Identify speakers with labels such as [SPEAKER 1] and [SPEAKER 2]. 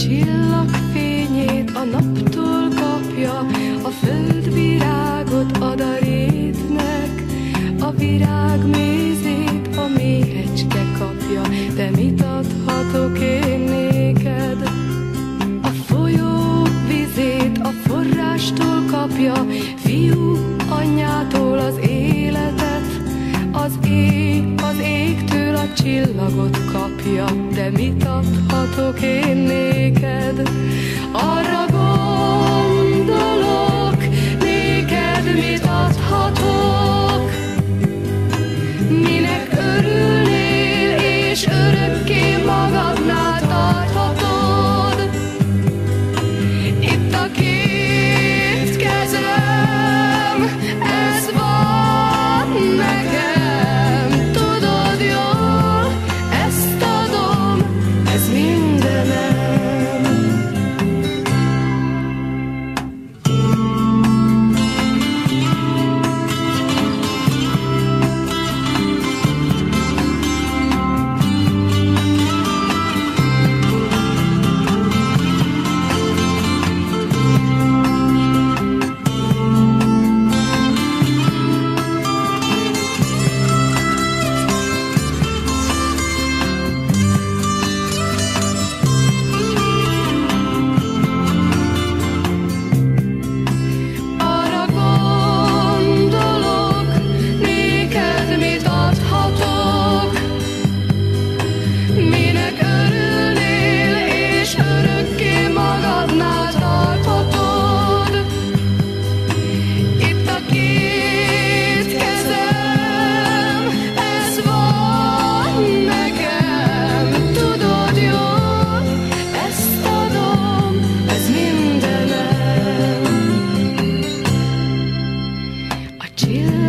[SPEAKER 1] csillagfényét a naptól kapja, a föld virágot ad a rétnek, a virág mézét a méhecske kapja, de mit adhatok én néked? A folyó vizét a forrástól kapja, csillagot kapja, de mit adhatok én néked? Cheers.